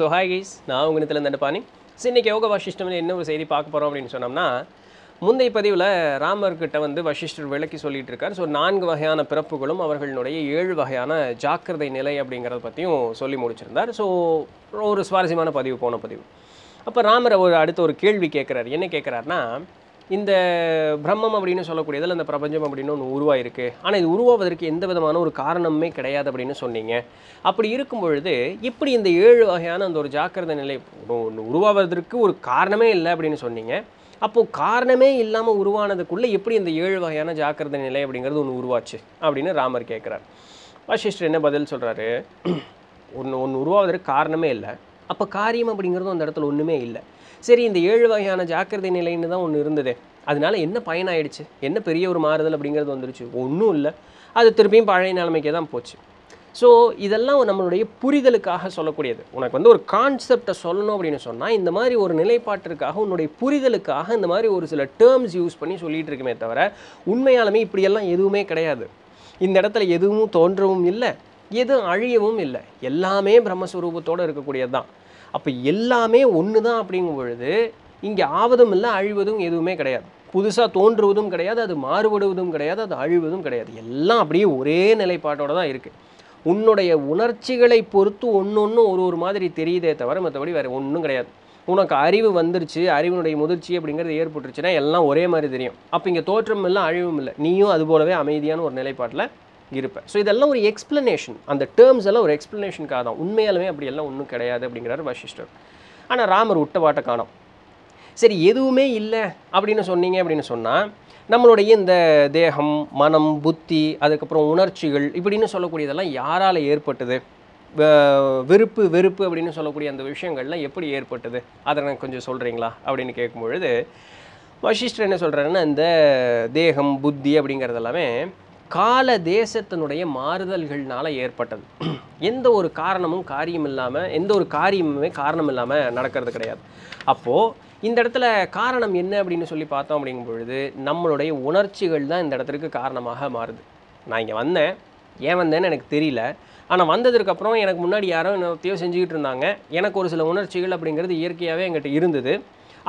So hi guys நான் உங்கள் நிலத்தில் தண்டபாணி ஸோ இன்றைக்கி யோக வசிஷ்டம்னு என்ன ஒரு செய்தி பார்க்க போகிறோம் அப்படின்னு சொன்னோம்னா முந்தைய பதிவில் ராமர்கிட்ட வந்து வசிஷ்டர் விளக்கி சொல்லிட்டு இருக்கார். ஸோ நான்கு வகையான பிறப்புகளும் அவர்களுடைய ஏழு வகையான ஜாக்கிரதை நிலை அப்படிங்கிறத பற்றியும் சொல்லி முடிச்சிருந்தார். ஸோ ஒரு சுவாரஸ்யமான பதிவு போன பதிவு. அப்போ ராமர் ஒரு அடுத்த ஒரு கேள்வி கேட்குறாரு என்ன கேட்குறாருன்னா இந்த பிரம்மம் அப்படின்னு சொல்லக்கூடியதில் இந்த பிரபஞ்சம் அப்படின்னு ஒன்று உருவாயிருக்கு. ஆனால் இது உருவாவதற்கு எந்த விதமான ஒரு காரணமே கிடையாது அப்படின்னு சொன்னீங்க. அப்படி இருக்கும் பொழுது இப்படி இந்த ஏழு வகையான அந்த ஒரு ஜாக்கிரத நிலை ஒன்று உருவாவதற்கு ஒரு காரணமே இல்லை அப்படின்னு சொன்னீங்க. அப்போது காரணமே இல்லாமல் உருவானதுக்குள்ளே எப்படி இந்த ஏழு வகையான ஜாக்கிரத நிலை அப்படிங்கிறது ஒன்று உருவாச்சு அப்படின்னு ராமர் கேட்குறார். வசிஷ்டர் என்ன பதில் சொல்கிறாரு ஒன்று ஒன்று உருவாவதற்கு காரணமே இல்லை. அப்போ காரியம் அப்படிங்கிறதும் அந்த இடத்துல ஒன்றுமே இல்லை. சரி இந்த ஏழு வகையான ஜாக்கிரதை நிலைன்னு தான் ஒன்று இருந்தது. அதனால என்ன பயனாயிடுச்சு? என்ன பெரிய ஒரு மாறுதல் அப்படிங்கிறது வந்துருச்சு? ஒன்றும் இல்லை. அது திருப்பியும் பழைய நிலைமைக்கே தான் போச்சு. ஸோ இதெல்லாம் நம்மளுடைய புரிதலுக்காக சொல்லக்கூடியது. உனக்கு வந்து ஒரு கான்செப்டை சொல்லணும் அப்படின்னு சொன்னால் இந்த மாதிரி ஒரு நிலைப்பாட்டிற்காக உன்னுடைய புரிதலுக்காக இந்த மாதிரி ஒரு சில டேர்ம்ஸ் யூஸ் பண்ணி சொல்லிட்டு இருக்குமே தவிர உண்மையாலுமே இப்படியெல்லாம் எதுவுமே கிடையாது. இந்த இடத்துல எதுவும் தோன்றவும் இல்லை எதுவும் அழியவும் இல்லை. எல்லாமே பிரம்மஸ்வரூபத்தோடு இருக்கக்கூடியது தான் அப்போ எல்லாமே ஒன்று தான் அப்படிங்கும் பொழுது இங்கே ஆவதும் இல்லை அழிவதும் எதுவுமே கிடையாது. புதுசாக தோன்றுவதும் கிடையாது அது மாறுபடுவதும் கிடையாது அது அழிவதும் கிடையாது. எல்லாம் அப்படியே ஒரே நிலைப்பாட்டோடு தான் இருக்குது உன்னுடைய உணர்ச்சிகளை பொறுத்து ஒன்று ஒன்று ஒரு ஒரு மாதிரி தெரியுதே தவிர மற்றபடி வேறு ஒன்றும் கிடையாது. உனக்கு அறிவு வந்துருச்சு அறிவினுடைய முதிர்ச்சி அப்படிங்கிறது ஏற்பட்டுருச்சுன்னா எல்லாம் ஒரே மாதிரி தெரியும். அப்போ இங்கே தோற்றம் இல்லை அழிவும் இல்லை. நீயும் அது போலவே அமைதியான ஒரு நிலைப்பாட்டில் இருப்பேன். ஸோ இதெல்லாம் ஒரு எக்ஸ்ப்ளனேஷன் அந்த டேர்ம்ஸ் எல்லாம் ஒரு எக்ஸ்ப்ளனேஷனுக்காக தான். உண்மையாலுமே அப்படி எல்லாம் ஒன்றும் கிடையாது அப்படிங்கிறார் வசிஷ்டர். ஆனால் ராமர் உட்டவாட்ட காணும். சரி எதுவுமே இல்லை அப்படின்னு சொன்னீங்க அப்படின்னு சொன்னால் நம்மளுடைய இந்த தேகம் மனம் புத்தி அதுக்கப்புறம் உணர்ச்சிகள் இப்படின்னு சொல்லக்கூடியதெல்லாம் யாரால் ஏற்பட்டது? வ- விருப்பு வெறுப்பு அப்படின்னு சொல்லக்கூடிய அந்த விஷயங்கள்லாம் எப்படி ஏற்பட்டது? அதை எனக்கு கொஞ்சம் சொல்கிறீங்களா அப்படின்னு கேட்கும் பொழுது வசிஷ்டர் என்ன சொல்கிறாருன்னா இந்த தேகம் புத்தி அப்படிங்கிறது எல்லாமே கால தேசத்தினுடைய மாறுதல்கள்னால ஏற்பட்டது. எந்த ஒரு காரணமும் காரியம் இல்லாமல் எந்த ஒரு காரியமுமே காரணம் இல்லாமல் நடக்கிறது கிடையாது. அப்போது இந்த இடத்துல காரணம் என்ன அப்படின்னு சொல்லி பார்த்தோம் அப்படிங்கும் பொழுது நம்மளுடைய உணர்ச்சிகள் தான் இந்த இடத்திற்கு காரணமாக மாறுது. நான் இங்கே வந்தேன். ஏன் வந்தேன்னு எனக்கு தெரியல. ஆனால் வந்ததுக்கப்புறம் எனக்கு முன்னாடி யாரோ என்னத்தையோ செஞ்சுக்கிட்டு இருந்தாங்க. எனக்கு ஒரு சில உணர்ச்சிகள் அப்படிங்கிறது இயற்கையாகவே எங்கிட்ட இருந்தது.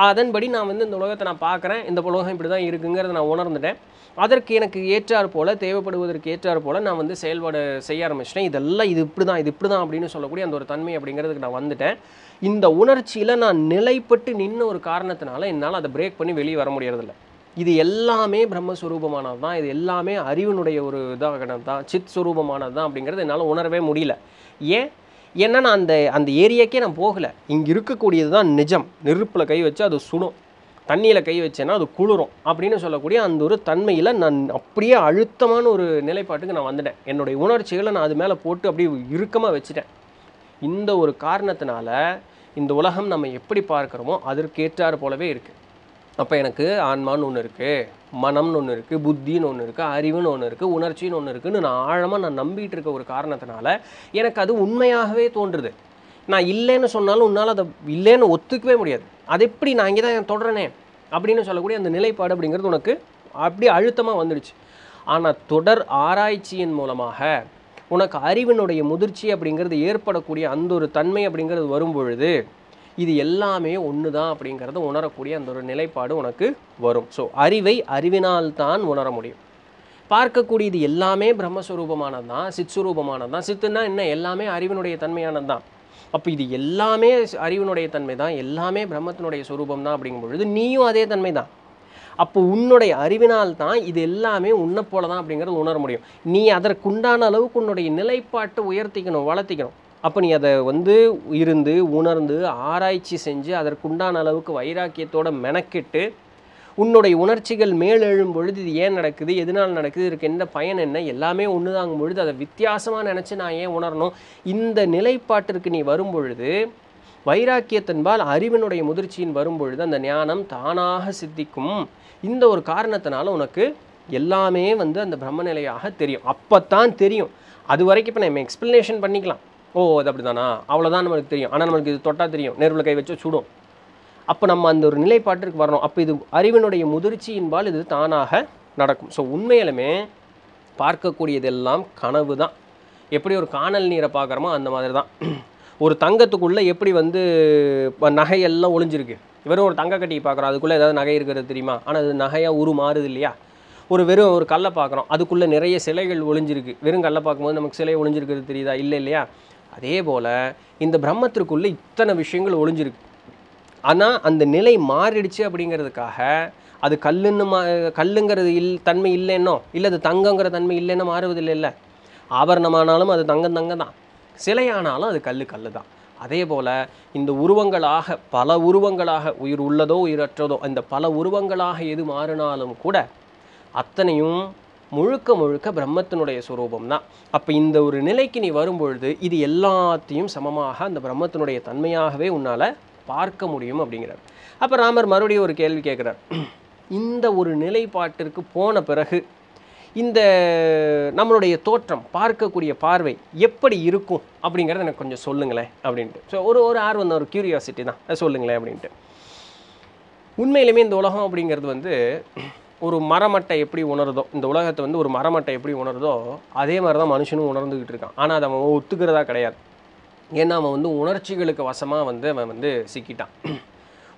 அதன்படி நான் வந்து இந்த உலகத்தை நான் பார்க்குறேன். இந்த உலகம் இப்படி தான் இருக்குங்கிறத நான் உணர்ந்துட்டேன். அதற்கு எனக்கு ஏற்றார் போல் தேவைப்படுவதற்கு ஏற்றார் போல் நான் வந்து செயல்பாடு செய்ய ஆரம்பிச்சிட்டேன். இதெல்லாம் இது இப்படி தான் இது இப்படி தான் அப்படின்னு சொல்லக்கூடிய அந்த ஒரு தன்மை அப்படிங்கிறதுக்கு நான் வந்துட்டேன். இந்த உணர்ச்சியில் நான் நிலைப்பட்டு நின்ன ஒரு காரணத்தினால என்னால் அதை பிரேக் பண்ணி வெளியே வர முடியறதில்ல. இது எல்லாமே பிரம்மஸ்வரூபமானது தான் இது எல்லாமே அறிவினுடைய ஒரு இதாக தான் சித் சுரூபமானது தான் அப்படிங்கிறது என்னால் உணரவே முடியல. ஏன்? ஏன்னா நான் அந்த அந்த ஏரியாக்கே நான் போகலை. இங்கே இருக்கக்கூடியது தான் நிஜம். நெருப்பில் கை வச்சு அது சுடும். தண்ணியில் கை வச்சேன்னா அது குளிரும் அப்படின்னு சொல்லக்கூடிய அந்த ஒரு தன்மையில் நான் அப்படியே அழுத்தமான ஒரு நிலைப்பாட்டுக்கு நான் வந்துட்டேன். என்னுடைய உணர்ச்சிகளை நான் அது மேலே போட்டு அப்படியே இறுக்கமாக வச்சுட்டேன். இந்த ஒரு காரணத்தினால இந்த உலகம் நம்ம எப்படி பார்க்குறோமோ அதற்கு ஏற்றாறு போலவே இருக்குது அப்போ எனக்கு ஆன்மான்னு ஒன்று இருக்குது மனம்னு ஒன்று இருக்குது புத்தின்னு ஒன்று இருக்குது அறிவுன்னு ஒன்று இருக்குது உணர்ச்சின்னு ஒன்று இருக்குதுன்னு நான் ஆழமாக நான் நம்பிட்டு இருக்க ஒரு காரணத்தினால எனக்கு அது உண்மையாகவே தோன்றுது. நான் இல்லைன்னு சொன்னாலும் உன்னால் அதை இல்லைன்னு ஒத்துக்கவே முடியாது. அது எப்படி நான் இங்கே தான் தொடரனே அப்படின்னு சொல்லக்கூடிய அந்த நிலைப்பாடு அப்படிங்கிறது உனக்கு அப்படியே அழுத்தமாக வந்துடுச்சு. ஆனால் தொடர் ஆராய்ச்சியின் மூலமாக உனக்கு அறிவினுடைய முதிர்ச்சி அப்படிங்கிறது ஏற்படக்கூடிய அந்த ஒரு தன்மை அப்படிங்கிறது வரும் பொழுது இது எல்லாமே ஒன்று தான் அப்படிங்கிறத உணரக்கூடிய அந்த ஒரு நிலைப்பாடு உனக்கு வரும். ஸோ அறிவை அறிவினால் தான் உணர முடியும். பார்க்கக்கூடியது எல்லாமே பிரம்மஸ்வரூபமானது தான் சித்ஸ்வரூபமானது தான் சித்துன்னா என்ன? எல்லாமே அறிவினுடைய தன்மையானது தான் அப்போ இது எல்லாமே அறிவினுடைய தன்மை தான் எல்லாமே பிரம்மத்தினுடைய சுரூபம் தான் அப்படிங்கும் பொழுது நீயும் அதே தன்மை தான் அப்போ உன்னுடைய அறிவினால் தான் இது எல்லாமே உன்னை போல தான் அப்படிங்கிறது உணர முடியும். நீ அதற்குண்டான அளவுக்கு உன்னுடைய நிலைப்பாட்டை உயர்த்திக்கணும் வளர்த்திக்கணும். அப்போ நீ அதை வந்து இருந்து உணர்ந்து ஆராய்ச்சி செஞ்சு அதற்குண்டான அளவுக்கு வைராக்கியத்தோட மெனக்கிட்டு உன்னுடைய உணர்ச்சிகள் மேலெழும் பொழுது இது ஏன் நடக்குது? எதனால் நடக்குது? இதுக்கு என்ன பயன் என்ன? எல்லாமே ஒன்றுதாங்கும் பொழுது அதை வித்தியாசமாக நினச்சி நான் ஏன் உணரணும்? இந்த நிலைப்பாட்டிற்கு நீ வரும் பொழுது வைராக்கியத்தின்பால் அறிவினுடைய முதிர்ச்சியின் வரும் பொழுது அந்த ஞானம் தானாக சித்திக்கும். இந்த ஒரு காரணத்தினால உனக்கு எல்லாமே வந்து அந்த பிரம்மநிலையாக தெரியும். அப்போ தான் தெரியும். அது வரைக்கும் இப்போ நம்ம எக்ஸ்ப்ளனேஷன் பண்ணிக்கலாம். ஓ அது அப்படி தானா அவ்வளோதான் நம்மளுக்கு தெரியும். ஆனால் நம்மளுக்கு இது தொட்டால் தெரியும். நேர்வில் கை வச்சு சுடும். அப்போ நம்ம அந்த ஒரு நிலைப்பாட்டிற்கு வரணும். அப்போ இது அறிவினுடைய முதிர்ச்சியின்பால் இது தானாக நடக்கும். ஸோ உண்மையிலுமே பார்க்கக்கூடியதெல்லாம் கனவு தான் எப்படி ஒரு காணல் நீரை பார்க்குறோமோ அந்த மாதிரி தான் ஒரு தங்கத்துக்குள்ளே எப்படி வந்து நகையெல்லாம் ஒளிஞ்சிருக்கு. வெறும் ஒரு தங்க கட்டி பார்க்குறோம். அதுக்குள்ளே ஏதாவது நகை இருக்கிறது தெரியுமா? ஆனால் அது நகையாக உரு மாறுது இல்லையா? ஒரு வெறும் ஒரு கல்லை பார்க்குறோம். அதுக்குள்ளே நிறைய சிலைகள் ஒளிஞ்சிருக்கு. வெறும் கல்லை பார்க்கும்போது நமக்கு சிலை ஒளிஞ்சிருக்கிறது தெரியுதா? இல்லை இல்லையா? அதே போல் இந்த பிரம்மத்திற்குள்ளே இத்தனை விஷயங்கள் ஒளிஞ்சிருக்கு. ஆனால் அந்த நிலை மாறிடுச்சு அப்படிங்கிறதுக்காக அது கல்லுன்னு மா கல்லுங்கிறது இல் தன்மை இல்லைன்னோ இல்லை அது தங்கங்கிற தன்மை இல்லைன்னு மாறுவதில்லை இல்லை. ஆபரணமானாலும் அது தங்கம் தங்கம் தான் சிலையானாலும் அது கல் கல் தான் அதே போல் இந்த உருவங்களாக பல உருவங்களாக உயிர் உள்ளதோ உயிரற்றதோ இந்த பல உருவங்களாக எது மாறினாலும் கூட அத்தனையும் முழுக்க முழுக்க பிரம்மத்தினுடைய சுரூபம் தான் அப்போ இந்த ஒரு நிலைக்கு நீ வரும்பொழுது இது எல்லாத்தையும் சமமாக அந்த பிரம்மத்தினுடைய தன்மையாகவே உன்னால் பார்க்க முடியும் அப்படிங்கிறார். அப்போ ராமர் மறுபடியும் ஒரு கேள்வி கேட்குறார். இந்த ஒரு நிலைப்பாட்டிற்கு போன பிறகு இந்த நம்மளுடைய தோற்றம் பார்க்கக்கூடிய பார்வை எப்படி இருக்கும் அப்படிங்கிறத எனக்கு கொஞ்சம் சொல்லுங்களேன் அப்படின்ட்டு. ஸோ ஒரு ஒரு ஆர்வம் தான் ஒரு கியூரியாசிட்டி தான். அதை சொல்லுங்களேன் அப்படின்ட்டு. உண்மையிலுமே இந்த உலகம் அப்படிங்கிறது வந்து ஒரு மரமட்டை எப்படி உணருதோ இந்த உலகத்தை வந்து ஒரு மரமட்டை எப்படி உணருதோ அதே மாதிரி தான் மனுஷனும் உணர்ந்துக்கிட்டு இருக்கான். ஆனால் அதை அவன் ஒத்துக்கிறதா கிடையாது. ஏன்னா அவன் வந்து உணர்ச்சிகளுக்கு வசமாக வந்து அவன் வந்து சிக்கிட்டான்.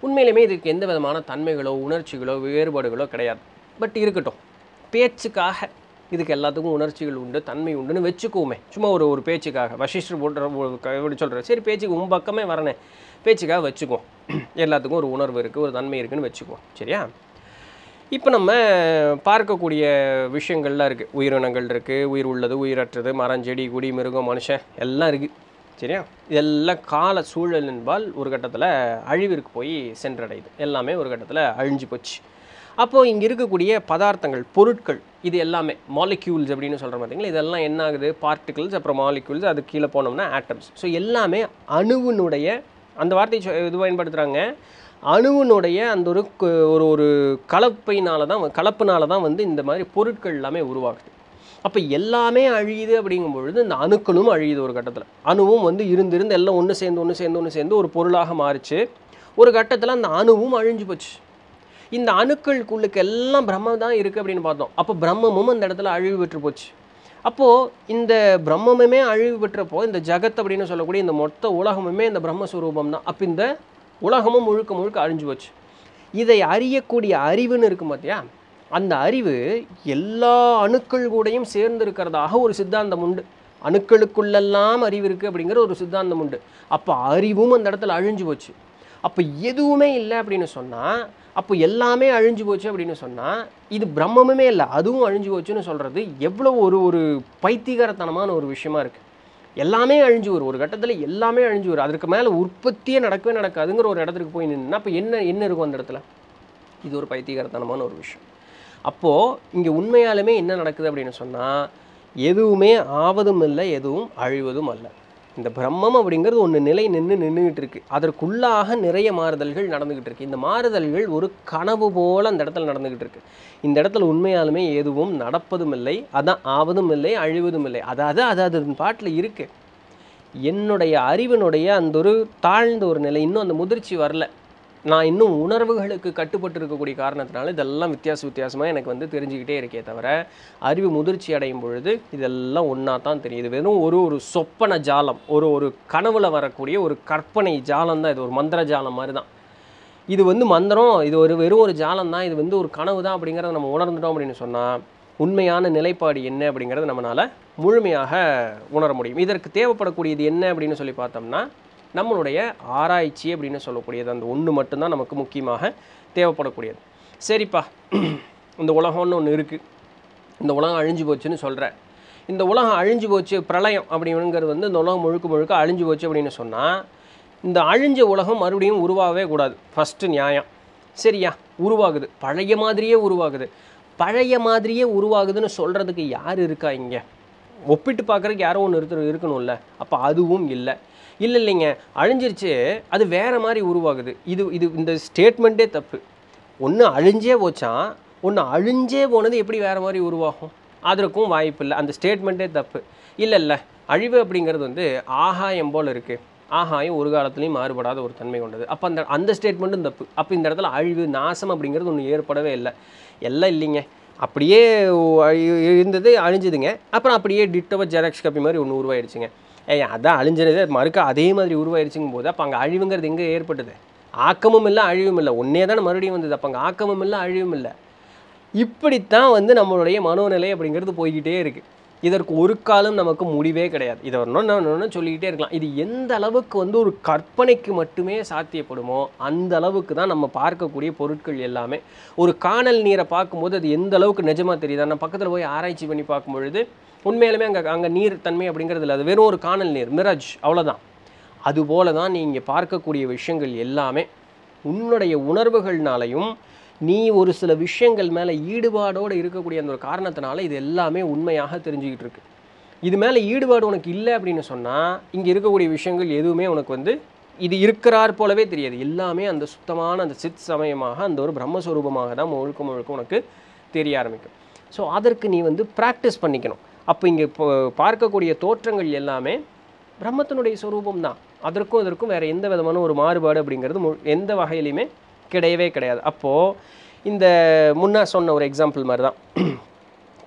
உண்மையிலுமே இதுக்கு எந்த விதமான தன்மைகளோ உணர்ச்சிகளோ வேறுபாடுகளோ கிடையாது. பட் இருக்கட்டும். பேச்சுக்காக இதுக்கு எல்லாத்துக்கும் உணர்ச்சிகள் உண்டு தன்மை உண்டுன்னு வச்சுக்குவோமே. சும்மா ஒரு ஒரு பேச்சுக்காக. வசிஷ்டர் போன்ற எப்படி சொல்கிற சரி பேச்சுக்கு உன் பக்கமே வரனே. பேச்சுக்காக வச்சுக்குவோம். எல்லாத்துக்கும் ஒரு உணர்வு இருக்குது ஒரு தன்மை இருக்குன்னு வச்சுக்குவோம். சரியா? இப்போ நம்ம பார்க்கக்கூடிய விஷயங்கள்லாம் இருக்குது உயிரினங்கள் இருக்குது உயிர் உள்ளது உயிரற்றது மரம் செடி கொடி மிருகம் மனுஷன் எல்லாம் இருக்குது சரியா? இதெல்லாம் கால சூழலின்பால் ஒரு கட்டத்தில் அழிவிற்கு போய் சென்றடையுது. எல்லாமே ஒரு கட்டத்தில் அழிஞ்சு போச்சு. அப்போது இங்கே இருக்கக்கூடிய பதார்த்தங்கள் பொருட்கள் இது எல்லாமே மாலிக்யூல்ஸ் அப்படின்னு சொல்கிற பார்த்தீங்களா இதெல்லாம் என்ன ஆகுது? பார்ட்டிகிள்ஸ் அப்புறம் மாலிக்யூல்ஸ் அது கீழே போனோம்னா ஆட்டம்ஸ் ஸோ எல்லாமே அணுவினுடைய அந்த வார்த்தை இது பயன்படுத்துகிறாங்க அணுவினுடைய அந்த ஒரு கு- ஒரு ஒரு கலப்பையினால தான் கலப்புனால தான் வந்து இந்த மாதிரி பொருட்கள் எல்லாமே உருவாகுது. அப்போ எல்லாமே அழியுது அப்படிங்கும் பொழுது இந்த அணுக்களும் அழியுது ஒரு கட்டத்தில். அணுவும் வந்து இருந்திருந்து எல்லாம் ஒன்று சேர்ந்து ஒன்று சேர்ந்து ஒன்று சேர்ந்து ஒரு பொருளாக மாறிச்சு. ஒரு கட்டத்தில் அந்த அணுவும் அழிஞ்சு போச்சு. இந்த அணுக்களுக்குள்ளுக்கு எல்லாம் பிரம்மம் தான் இருக்குது அப்படின்னு பார்த்தோம். அப்போ பிரம்மமும் அந்த இடத்துல அழிவு பெற்று போச்சு. அப்போது இந்த பிரம்மமுமே அழிவு பெற்றப்போ இந்த ஜகத் அப்படின்னு சொல்லக்கூடிய இந்த மொத்த உலகமுமே இந்த பிரம்மஸ்வரூபம் தான் அப்போ இந்த உலகமும் முழுக்க முழுக்க அழிஞ்சு போச்சு. இதை அறியக்கூடிய அறிவுன்னு இருக்கும் பார்த்தியா அந்த அறிவு எல்லா அணுக்கள் கூடையும் சேர்ந்து இருக்கிறதாக ஒரு சித்தாந்தம் உண்டு. அணுக்களுக்குள்ளெல்லாம் அறிவு இருக்குது அப்படிங்கிற ஒரு சித்தாந்தம் உண்டு. அப்போ அறிவும் அந்த இடத்துல அழிஞ்சு போச்சு. அப்போ எதுவுமே இல்லை அப்படின்னு சொன்னால் அப்போ எல்லாமே அழிஞ்சு போச்சு அப்படின்னு சொன்னால் இது பிரம்மமுமே இல்லை அதுவும் அழிஞ்சு போச்சுன்னு சொல்கிறது எவ்வளோ ஒரு ஒரு பைத்தியகாரத்தனமான ஒரு விஷயமா இருக்குது எல்லாமே அழிஞ்சு வரும். ஒரு கட்டத்தில் எல்லாமே அழிஞ்சு வரும். அதற்கு மேலே உற்பத்தியே நடக்கவே நடக்காதுங்கிற ஒரு இடத்துக்கு போய் நின்னா அப்போ என்ன என்ன இருக்கும் அந்த இடத்துல? இது ஒரு பைத்தியகரத்தனமான ஒரு விஷயம். அப்போது இங்கே உண்மையாலுமே என்ன நடக்குது அப்படின்னு சொன்னால் எதுவுமே ஆவதும் இல்லை எதுவும் அழிவதும் அல்ல. இந்த பிரம்மம் அப்படிங்கிறது ஒன்று நிலை நின்று நின்றுக்கிட்டு இருக்கு. அதற்குள்ளாக நிறைய மாறுதல்கள் நடந்துக்கிட்டு இருக்கு. இந்த மாறுதல்கள் ஒரு கனவு போல அந்த இடத்துல நடந்துக்கிட்டு இருக்கு. இந்த இடத்துல உண்மையாலுமே எதுவும் நடப்பதும் இல்லை அதான் ஆவதும் இல்லை அழிவதும் இல்லை. அதாவது அது அது பாட்டில் இருக்குது என்னுடைய அறிவினுடைய அந்த ஒரு தாழ்ந்த ஒரு நிலை இன்னும் அந்த முதிர்ச்சி வரல. நான் இன்னும் உணர்வுகளுக்கு கட்டுப்பட்டு இருக்கக்கூடிய காரணத்தினால இதெல்லாம் வித்தியாச வித்தியாசமாக எனக்கு வந்து தெரிஞ்சுக்கிட்டே இருக்கே தவிர அறிவு முதிர்ச்சி அடையும் பொழுது இதெல்லாம் ஒன்றா தான் தெரியுது. வெறும் ஒரு ஒரு சொப்பன ஜாலம் ஒரு ஒரு கனவுல வரக்கூடிய ஒரு கற்பனை ஜாலம் தான் இது. ஒரு மந்திர ஜாலம் மாதிரி தான். இது வந்து மந்திரம் இது ஒரு வெறும் ஒரு ஜாலம் தான். இது வந்து ஒரு கனவு தான் அப்படிங்கிறத நம்ம உணர்ந்துட்டோம் அப்படின்னு சொன்னால் உண்மையான நிலைப்பாடு என்ன அப்படிங்கிறத நம்மளால் முழுமையாக உணர முடியும். இதற்கு தேவைப்படக்கூடியது என்ன அப்படின்னு சொல்லி பார்த்தோம்னா நம்மளுடைய ஆராய்ச்சி அப்படின்னு சொல்லக்கூடியது. அந்த ஒன்று மட்டும்தான் நமக்கு முக்கியமாக தேவைப்படக்கூடியது. சரிப்பா இந்த உலகம்னு ஒன்று இருக்குது இந்த உலகம் அழிஞ்சு போச்சுன்னு சொல்கிறேன் இந்த உலகம் அழிஞ்சு போச்சு பிரளயம் அப்படிங்கிறது வந்து இந்த உலகம் முழுக்க முழுக்க அழிஞ்சு போச்சு அப்படின்னு சொன்னால் இந்த அழிஞ்ச உலகம் மறுபடியும் உருவாகவே கூடாது. ஃபஸ்ட்டு நியாயம். சரியா? உருவாகுது. பழைய மாதிரியே உருவாகுது. பழைய மாதிரியே உருவாகுதுன்னு சொல்கிறதுக்கு யார் இருக்கா இங்கே? ஒப்பிட்டு பார்க்குறதுக்கு யாரோ ஒன்று இருக்க இருக்கணும்ல. அப்போ அதுவும் இல்லை. இல்லை இல்லைங்க அழிஞ்சிருச்சு அது வேறு மாதிரி உருவாகுது. இது இது இந்த ஸ்டேட்மெண்ட்டே தப்பு. ஒன்று அழிஞ்சே போச்சான் ஒன்று அழிஞ்சே போனது எப்படி வேறு மாதிரி உருவாகும்? அதற்கும் வாய்ப்பு இல்லை. அந்த ஸ்டேட்மெண்ட்டே தப்பு. இல்லை இல்லை அழிவு அப்படிங்கிறது வந்து ஆகாயம் போல் இருக்குது ஆகாயம் ஒரு காலத்துலேயும் மாறுபடாத ஒரு தன்மை கொண்டது. அப்போ அந்த அந்த ஸ்டேட்மெண்ட்டும் தப்பு. அப்போ இந்த இடத்துல அழிவு நாசம் அப்படிங்கிறது ஒன்று ஏற்படவே இல்லை. எல்லாம் இல்லைங்க. அப்படியே அழி- இருந்தது அழிஞ்சுதுங்க. அப்புறம் அப்படியே டிட்டோவ ஜெராக்ஸ் காப்பி மாதிரி ஒன்று உருவாயிடுச்சுங்க. ஏய் அதான் அழிஞ்சது மறுக்க அதே மாதிரி உருவாயிருச்சுங்கும் போது அப்போ அங்கே அழிவுங்கிறது எங்கே ஏற்பட்டது? ஆக்கமும் இல்லை அழிவும் இல்லை. ஒன்றே தானே மறுபடியும் வந்தது. அப்போ அங்கே ஆக்கமும் இல்லை அழிவும் இல்லை. இப்படித்தான் வந்து நம்மளுடைய மனோநிலை அப்படிங்கிறது போய்கிட்டே இருக்குது இதற்கு ஒரு காலம் நமக்கு முடிவே கிடையாது. இதை ஒன்று சொல்லிக்கிட்டே இருக்கலாம். இது எந்த அளவுக்கு வந்து ஒரு கற்பனைக்கு மட்டுமே சாத்தியப்படுமோ அந்த அளவுக்கு தான் நம்ம பார்க்கக்கூடிய பொருட்கள் எல்லாமே. ஒரு காணல் நீரை பார்க்கும்போது அது எந்த அளவுக்கு நிஜமாக தெரியுது? ஆனால் பக்கத்தில் போய் ஆராய்ச்சி பண்ணி பார்க்கும் பொழுது உண்மையிலுமே அங்கே அங்கே நீர் தன்மை அப்படிங்கிறது இல்லை. அது வெறும் ஒரு காணல் நீர் மிராஜ் அவ்வளோதான் அதுபோல தான் நீங்கள் பார்க்கக்கூடிய விஷயங்கள் எல்லாமே உன்னுடைய உணர்வுகள்னாலையும் நீ ஒரு சில விஷயங்கள் மேலே ஈடுபாடோடு இருக்கக்கூடிய அந்த ஒரு காரணத்தினால இது எல்லாமே உண்மையாக தெரிஞ்சுக்கிட்டு இருக்கு. இது மேலே ஈடுபாடு உனக்கு இல்லை அப்படின்னு சொன்னால் இங்கே இருக்கக்கூடிய விஷயங்கள் எதுவுமே உனக்கு வந்து இது இருக்கிறார் போலவே தெரியாது. எல்லாமே அந்த சுத்தமான அந்த சித் சமயமாக அந்த ஒரு பிரம்மஸ்வரூபமாக தான் முழுக்க முழுக்க உனக்கு தெரிய ஆரம்பிக்கும். ஸோ அதற்கு நீ வந்து ப்ராக்டிஸ் பண்ணிக்கணும். அப்போ இங்கே இப்போ பார்க்கக்கூடிய தோற்றங்கள் எல்லாமே பிரம்மத்தினுடைய சொரூபம் தான். அதற்கும் இதற்கும் வேறு எந்த விதமான ஒரு மாறுபாடு அப்படிங்கிறது மு- எந்த வகையிலையுமே கிடையவே கிடையாது. அப்போது இந்த முன்னா சொன்ன ஒரு எக்ஸாம்பிள் மாதிரி தான்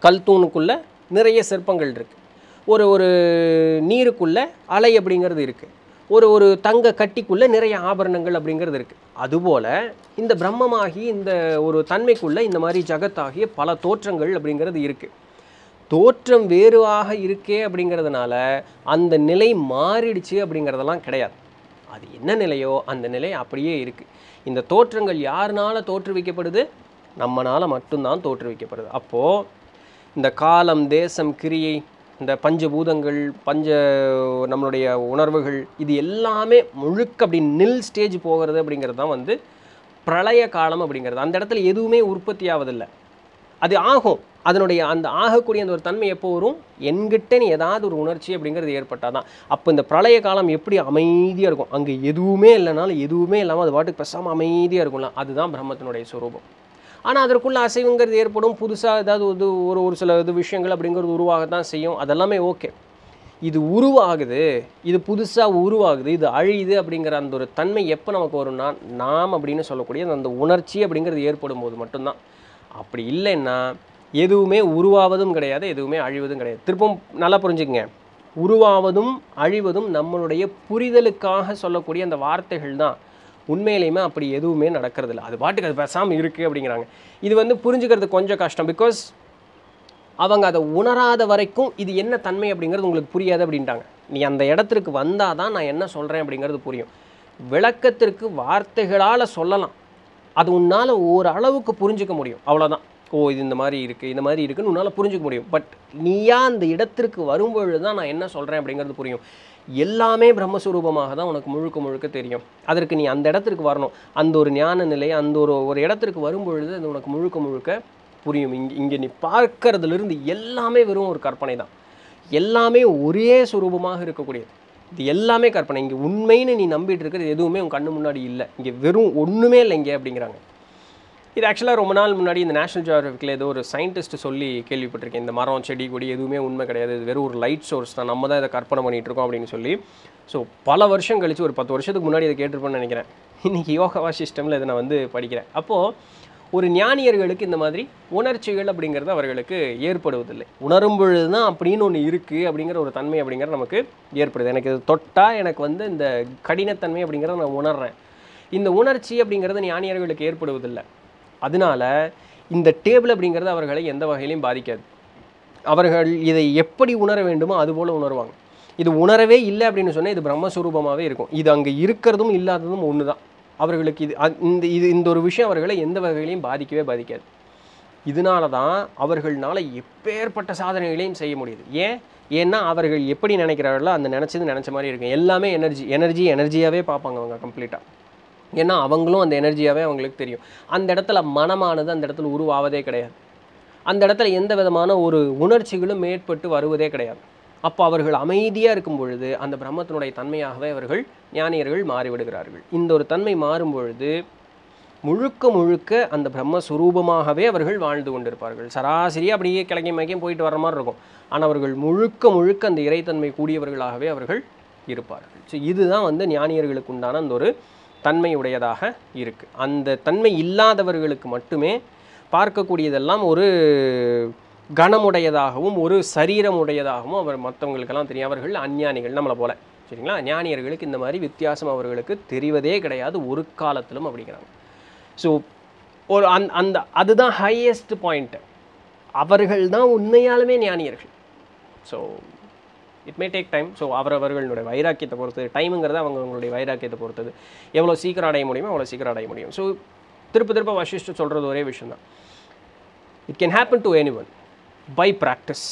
கல் தூணுக்குள்ளே நிறைய சிற்பங்கள் இருக்குது ஒரு ஒரு நீருக்குள்ளே அலை அப்படிங்கிறது இருக்குது ஒரு ஒரு தங்க கட்டிக்குள்ளே நிறைய ஆபரணங்கள் அப்படிங்கிறது இருக்குது அதுபோல் இந்த பிரம்மமாகி இந்த ஒரு தன்மைக்குள்ளே இந்த மாதிரி ஜகத்தாகிய பல தோற்றங்கள் அப்படிங்கிறது இருக்குது தோற்றம் வேறுவாக இருக்கே அப்படிங்கிறதுனால அந்த நிலை மாறிடுச்சு அப்படிங்கிறதெல்லாம் கிடையாது. அது என்ன நிலையோ அந்த நிலை அப்படியே இருக்குது இந்த தோற்றங்கள் யாருனால தோற்றுவிக்கப்படுது? நம்மனால் மட்டும்தான் தோற்றுவிக்கப்படுது. அப்போது இந்த காலம் தேசம் கிரியை இந்த பஞ்சபூதங்கள் பஞ்ச நம்மளுடைய உணர்வுகள் இது எல்லாமே முழுக்க அப்படி நில் ஸ்டேஜ் போகிறது அப்படிங்கிறது தான் வந்து பிரளய காலம் அப்படிங்கிறது. அந்த இடத்துல எதுவுமே உற்பத்தி ஆவதில்லை அது ஆகும். அதனுடைய அந்த ஆகக்கூடிய அந்த ஒரு தன்மை எப்போ வரும்? என்கிட்ட நீ ஏதாவது ஒரு உணர்ச்சி அப்படிங்கிறது ஏற்பட்டால் தான் அப்போ இந்த பிரளய காலம் எப்படி அமைதியாக இருக்கும்? அங்கே எதுவுமே இல்லைனாலும் எதுவுமே இல்லாமல் அது பாட்டுக்கு பெசாமல் அமைதியாக இருக்கும்ல. அதுதான் பிரம்மத்தினுடைய சுரூபம். ஆனால் அதற்குள்ள அசைவுங்கிறது ஏற்படும். புதுசாக ஏதாவது ஒரு ஒரு ஒரு சில இது விஷயங்கள் அப்படிங்கிறது உருவாகத்தான் செய்யும். அதெல்லாமே ஓகே. இது உருவாகுது. இது புதுசாக உருவாகுது. இது அழியுது அப்படிங்கிற அந்த ஒரு தன்மை எப்போ நமக்கு வரும்னா நாம் அப்படின்னு சொல்லக்கூடிய அந்த உணர்ச்சி அப்படிங்கிறது ஏற்படும் போது மட்டும்தான். அப்படி இல்லைன்னா எதுவுமே உருவாவதும் கிடையாது எதுவுமே அழிவதும் கிடையாது. திருப்பம் நல்லா புரிஞ்சுக்கங்க. உருவாவதும் அழிவதும் நம்மளுடைய புரிதலுக்காக சொல்லக்கூடிய அந்த வார்த்தைகள் தான். உண்மையிலையுமே அப்படி எதுவுமே நடக்கிறதில்ல அது பாட்டுக்கு அது பேசாமல் இருக்குது அப்படிங்கிறாங்க. இது வந்து புரிஞ்சுக்கிறது கொஞ்சம் கஷ்டம். பிகாஸ் அவங்க அதை உணராத வரைக்கும் இது என்ன தன்மை அப்படிங்கிறது உங்களுக்கு புரியாது அப்படின்ட்டாங்க. நீ அந்த இடத்திற்கு வந்தால் தான் நான் என்ன சொல்கிறேன் அப்படிங்கிறது புரியும். விளக்கத்திற்கு வார்த்தைகளால் சொல்லலாம். அது உன்னால் ஓரளவுக்கு புரிஞ்சுக்க முடியும். அவ்வளோதான் ஓ இது இந்த மாதிரி இருக்குது இந்த மாதிரி இருக்குன்னு உன்னால் புரிஞ்சுக்க முடியும். பட் நீயா அந்த இடத்திற்கு வரும்பொழுது தான் நான் என்ன சொல்கிறேன் அப்படிங்கிறது புரியும். எல்லாமே பிரம்மஸ்வரூபமாக தான் உனக்கு முழுக்க முழுக்க தெரியும். அதற்கு நீ அந்த இடத்திற்கு வரணும். அந்த ஒரு ஞான நிலை அந்த ஒரு ஒரு இடத்திற்கு வரும்பொழுது அது உனக்கு முழுக்க முழுக்க புரியும். இங்கே இங்கே நீ பார்க்கறதுலேருந்து எல்லாமே வெறும் ஒரு கற்பனை தான். எல்லாமே ஒரே சுரூபமாக இருக்கக்கூடியது. இது எல்லாமே கற்பனை. இங்கே உண்மைன்னு நீ நம்பிட்டு இருக்கிறது எதுவுமே உன் கண்ணு முன்னாடி இல்லை. இங்கே வெறும் ஒன்றுமே இல்லை இங்கே அப்படிங்கிறாங்க. இது ஆக்சுவலாக ரொம்ப நாள் முன்னாடி இந்த நேஷனல் ஜியோகிராஃபிக்கில் ஏதோ ஒரு சயின்டிஸ்ட் சொல்லி கேள்விப்பட்டிருக்கேன். இந்த மரம் செடி கொடி எதுவுமே உண்மை கிடையாது. இது வெறும் ஒரு லைட் சோர்ஸ் தான். நம்ம தான் இதை கற்பனை பண்ணிகிட்ருக்கோம் இருக்கோம் அப்படின்னு சொல்லி. ஸோ பல வருஷம் கழித்து ஒரு பத்து வருஷத்துக்கு முன்னாடி இதை கேட்டிருப்பேன்னு நினைக்கிறேன். இன்றைக்கி யோகாவா சிஸ்டமில் இதை நான் வந்து படிக்கிறேன். அப்போது ஒரு ஞானியர்களுக்கு இந்த மாதிரி உணர்ச்சிகள் அப்படிங்கிறது அவர்களுக்கு ஏற்படுவதில்லை. உணரும் பொழுது தான் அப்படின்னு ஒன்று இருக்குது அப்படிங்கிற ஒரு தன்மை அப்படிங்கிறது நமக்கு ஏற்படுது. எனக்கு இது தொட்டால் எனக்கு வந்து இந்த கடினத்தன்மை அப்படிங்கிறத நான் உணர்றேன். இந்த உணர்ச்சி அப்படிங்கிறது ஞானியர்களுக்கு ஏற்படுவதில்லை. அதனால இந்த டேபிள் அப்படிங்கிறது அவர்களை எந்த வகையிலையும் பாதிக்காது. அவர்கள் இதை எப்படி உணர வேண்டுமோ அதுபோல் உணர்வாங்க. இது உணரவே இல்லை அப்படின்னு சொன்னால் இது பிரம்மஸ்வரூபமாகவே இருக்கும். இது அங்கே இருக்கிறதும் இல்லாததும் ஒன்று தான் அவர்களுக்கு இது அ- இந்த இது இந்த ஒரு விஷயம் அவர்களை எந்த வகையிலையும் பாதிக்கவே பாதிக்காது. இதனால தான் அவர்களால் எப்பேற்பட்ட சாதனைகளையும் செய்ய முடியுது. ஏன்? ஏன்னா அவர்கள் எப்படி நினைக்கிறார்களோ அந்த நினச்சது நினச்ச மாதிரி இருக்கும். எல்லாமே எனர்ஜி எனர்ஜி எனர்ஜியாகவே பார்ப்பாங்க அவங்க கம்ப்ளீட்டாக ஏன்னா அவங்களும் அந்த எனர்ஜியாகவே அவங்களுக்கு தெரியும். அந்த இடத்துல மனமானது அந்த இடத்துல உருவாவதே கிடையாது. அந்த இடத்துல எந்த விதமான ஒரு உணர்ச்சிகளும் மேற்பட்டு வருவதே கிடையாது. அப்போ அவர்கள் அமைதியாக இருக்கும் பொழுது அந்த பிரம்மத்தினுடைய தன்மையாகவே அவர்கள் ஞானியர்கள் மாறிவிடுகிறார்கள். இந்த ஒரு தன்மை மாறும் பொழுது முழுக்க முழுக்க அந்த பிரம்மஸ்வரூபமாகவே அவர்கள் வாழ்ந்து கொண்டிருப்பார்கள். சராசரியாக அப்படியே கிழக்கி மேக்கையும் போயிட்டு வர மாதிரி இருக்கும். ஆனால் அவர்கள் முழுக்க முழுக்க அந்த இறைத்தன்மை கூடியவர்களாகவே அவர்கள் இருப்பார்கள். ஸோ இதுதான் வந்து ஞானியர்களுக்கு உண்டான அந்த ஒரு தன்மை உடையதாக இருக்குது அந்த தன்மை இல்லாதவர்களுக்கு மட்டுமே பார்க்கக்கூடியதெல்லாம் ஒரு கனமுடையதாகவும் ஒரு சரீரமுடையதாகவும் அவர் மற்றவங்களுக்கெல்லாம் தெரியும். அவர்கள் அஞ்ஞானிகள் நம்மளை போல. சரிங்களா? ஞானியர்களுக்கு இந்த மாதிரி வித்தியாசம் அவர்களுக்கு தெரிவதே கிடையாது. ஒரு காலத்திலும் அப்படிங்கிறாங்க. ஸோ ஒரு அந் அந்த அதுதான் ஹையஸ்ட் பாயிண்ட்டு அவர்கள் தான் உண்மையாலுமே ஞானியர்கள். So it may take time so அவரவர்களுடைய வைராக்கியத்தை பொறுத்தது டைமுங்கிறது அவங்க அவங்களுடைய வைராக்கியத்தை பொறுத்தது. எவ்வளோ சீக்கிரம் அடைய முடியுமோ அவ்வளோ சீக்கிரம் அடைய முடியும். ஸோ திருப்ப திருப்ப வசிஷ்டு சொல்கிறது ஒரே விஷயம் தான். It can happen to anyone by practice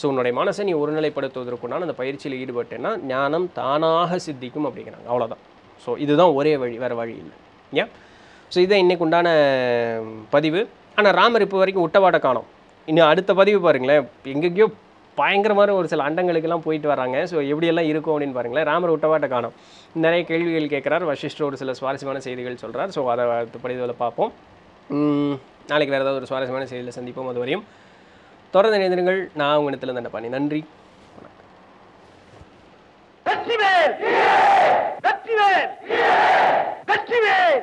so உன்னுடைய மனசை நீ ஒருநிலைப்படுத்துவதற்குண்டான அந்த பயிற்சியில் ஈடுபட்டேன்னா ஞானம் தானாக சித்திக்கும் அப்படிங்கிறாங்க. அவ்வளோதான் ஸோ இதுதான் ஒரே வழி வேறு வழி இல்லை. ஏன் ஸோ இதான் இன்றைக்கு உண்டான பதிவு. ஆனால் ராமர் இப்போ வரைக்கும் உட்டவாட காணும். இன்னும் அடுத்த பதிவு பாருங்களேன். எங்கெங்கேயோ பயங்கரமான ஒரு சில அண்டங்களுக்கெல்லாம் போயிட்டு வராங்க. ஸோ எப்படியெல்லாம் இருக்கும் அப்படின்னு பாருங்களேன். ராமர் உட்டவாட்ட காணோம். நிறைய கேள்விகள் கேட்குறார். வசிஷ்டர் ஒரு சில சுவாரஸ்யமான செய்திகள் சொல்கிறார் ஸோ அதை அடுத்த பார்ப்போம். நாளைக்கு வேறு ஏதாவது ஒரு சுவாரஸ்யமான செய்தியில் சந்திப்போம். அது வரையும் தொடர்ந்து இணைந்திருங்கள். நான் உங்களிடத்தில் இடத்துல தண்டை பண்ணி நன்றி. வெற்றிவேல்! வெற்றிவேல்! வெற்றிவேல்!